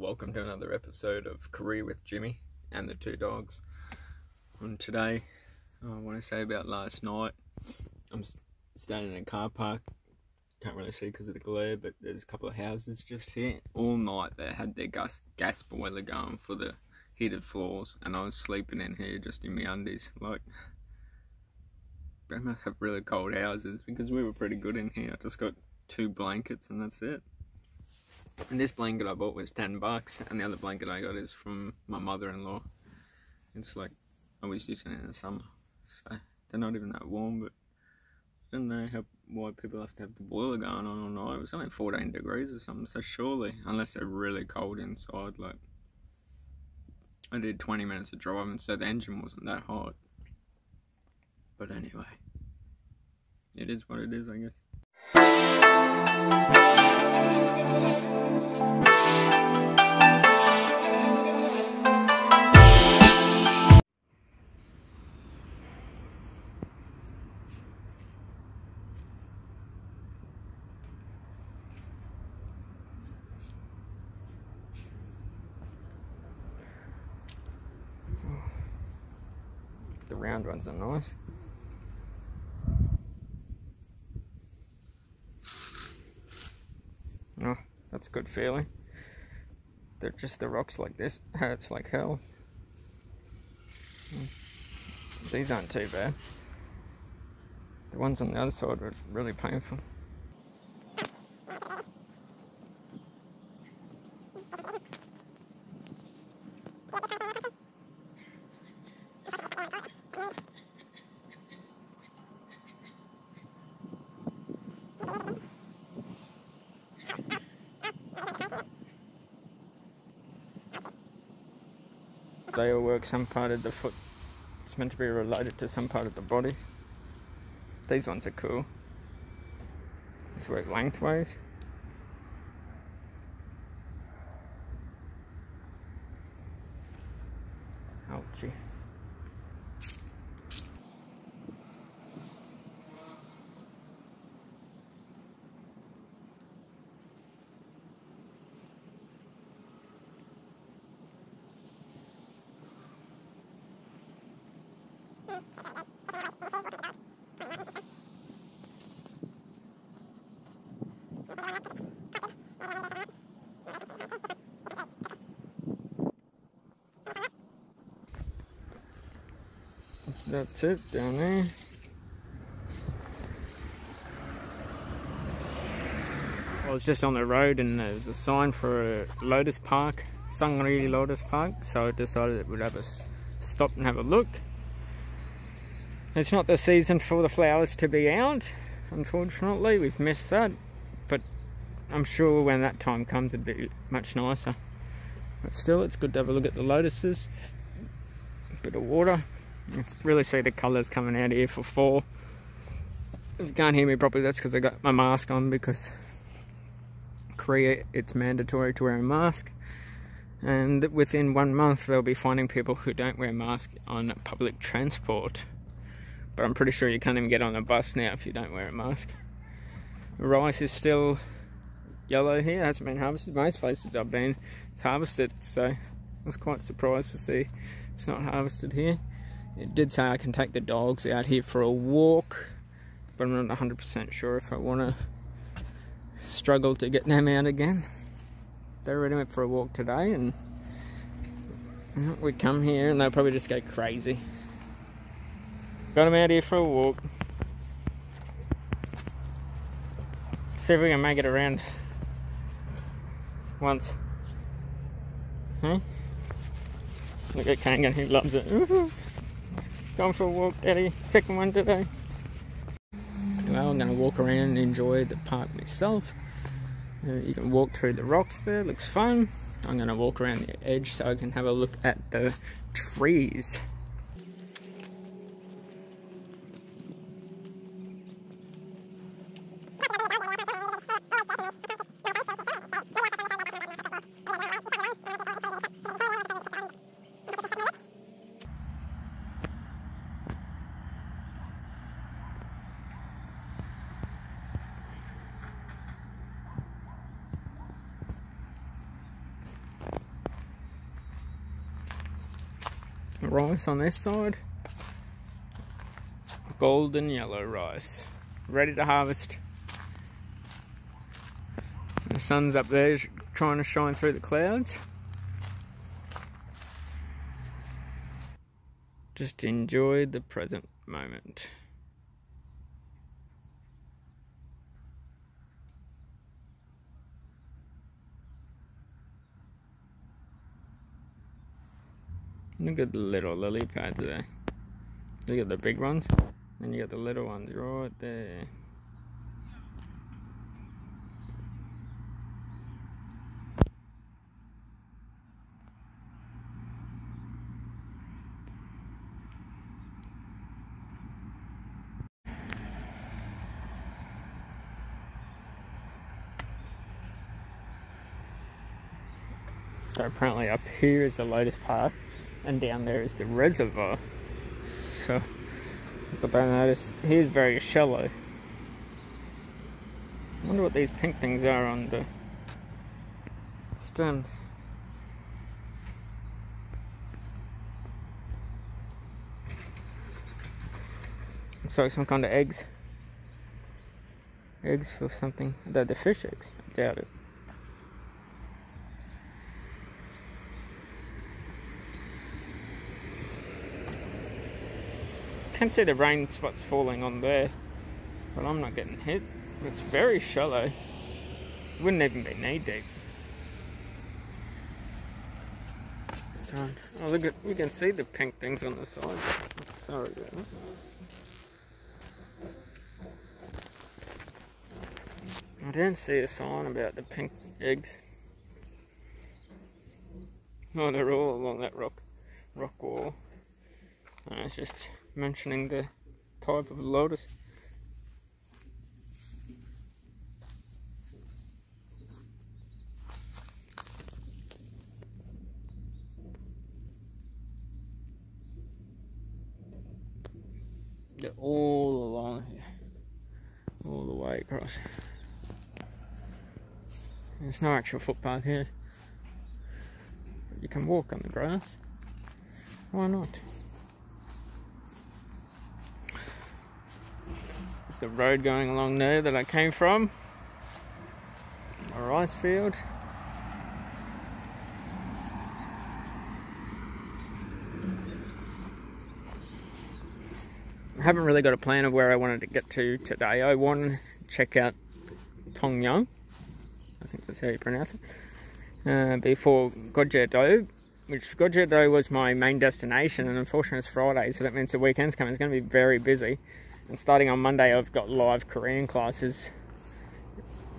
welcome to another episode of Korea with Jimmy and the two dogs. And today, uh, I want to say about last night. I'm standing in a car park, can't really see because of the glare, but there's a couple of houses just here. All night they had their gas, gas boiler going for the heated floors, and I was sleeping in here just in my undies. Like, must have really cold houses because we were pretty good in here. I just got two blankets and that's it. And this blanket I bought was 10 bucks, and the other blanket I got is from my mother-in-law. It's like, I was using it in the summer, so they're not even that warm, but I don't know how, why people have to have the boiler going on all night. It was only 14 degrees or something, so surely, unless they're really cold inside, like, I did 20 minutes of driving, so the engine wasn't that hot. But anyway, it is what it is, I guess. The round ones are nice. That's good feeling. They're just the rocks like this. Hurts like hell. These aren't too bad. The ones on the other side were really painful. They all work some part of the foot. It's meant to be related to some part of the body. These ones are cool. These work lengthways. Ouchie. That's it down there. I was just on the road and there's a sign for a Lotus Park, Sangni Lotus Park, so I decided that we'd have a stop and have a look. It's not the season for the flowers to be out, unfortunately, we've missed that, but I'm sure when that time comes it'd be much nicer. But still, it's good to have a look at the lotuses. A bit of water. Can really see the colours coming out here for fall. If you can't hear me properly, that's because I got my mask on because Korea, it's mandatory to wear a mask. And within one month, they'll be finding people who don't wear masks on public transport. But I'm pretty sure you can't even get on a bus now if you don't wear a mask. Rice is still yellow here, hasn't been harvested. Most places I've been, it's harvested, so I was quite surprised to see it's not harvested here. It did say I can take the dogs out here for a walk, but I'm not 100% sure if I want to struggle to get them out again. They already went for a walk today, and we come here and they'll probably just go crazy. Got them out here for a walk. See if we can make it around once. Huh? Look at Kangan, he loves it. Going for a walk, Eddie. Second one today. Well, I'm going to walk around and enjoy the park myself. Uh, you can walk through the rocks there, looks fun. I'm going to walk around the edge so I can have a look at the trees. Rice on this side. Golden yellow rice. Ready to harvest. The sun's up there trying to shine through the clouds. Just enjoy the present moment. Look at the little lily pads there. Look at the big ones. And you got the little ones right there. So apparently up here is the Lotus Park and down there is the reservoir. So, but I notice here's very shallow. I wonder what these pink things are on the stems. Looks like some kind of eggs. Eggs for something. They're the fish eggs. I doubt it. Can see the rain spots falling on there, but I'm not getting hit. It's very shallow. Wouldn't even be knee deep. So, oh look at, you can see the pink things on the side. Sorry about. I didn't see a sign about the pink eggs. Oh, they're all along that rock, rock wall. And it's just mentioning the type of lotus. They're all along here, all the way across. There's no actual footpath here. But you can walk on the grass. Why not? The road going along there that I came from. A rice field. I haven't really got a plan of where I wanted to get to today. I want to check out Tongyeong. I think that's how you pronounce it. Uh, before Do, which Do was my main destination, and unfortunately it's Friday, so that means the weekend's coming. It's going to be very busy. And starting on Monday, I've got live Korean classes.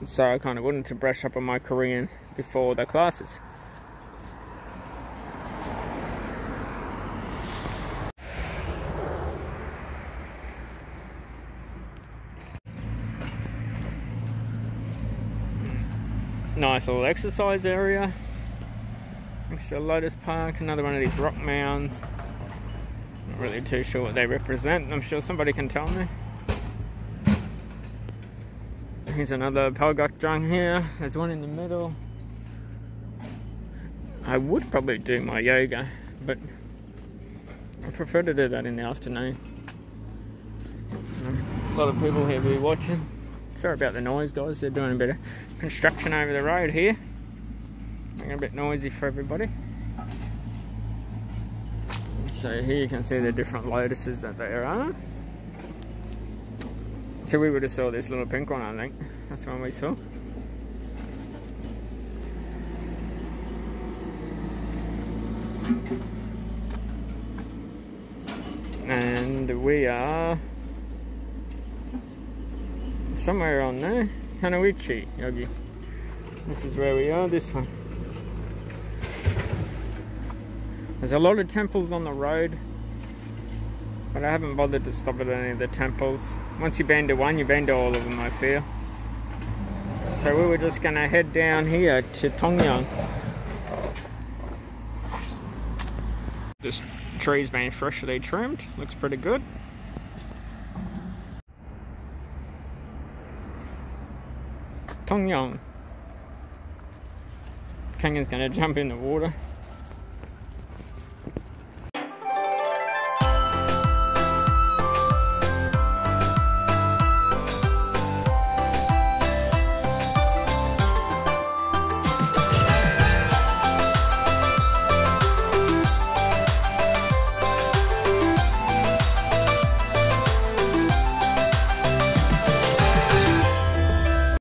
So I kind of wanted to brush up on my Korean before the classes. Nice little exercise area. Next to Lotus Park, another one of these rock mounds really too sure what they represent. I'm sure somebody can tell me. Here's another Palgakjeong here. There's one in the middle. I would probably do my yoga, but I prefer to do that in the afternoon. A lot of people here will be watching. Sorry about the noise, guys. They're doing a bit of construction over the road here. Making a bit noisy for everybody. So here you can see the different lotuses that there are. So we would have saw this little pink one, I think. That's the one we saw. And we are somewhere on there. Hanawichi, Yogi. This is where we are, this one. There's a lot of temples on the road, but I haven't bothered to stop at any of the temples. Once you bend to one, you bend to all of them, I feel. So we were just going to head down here to Tongyeong. This tree's been freshly trimmed, looks pretty good. Tongyeong. Kangen's going to jump in the water.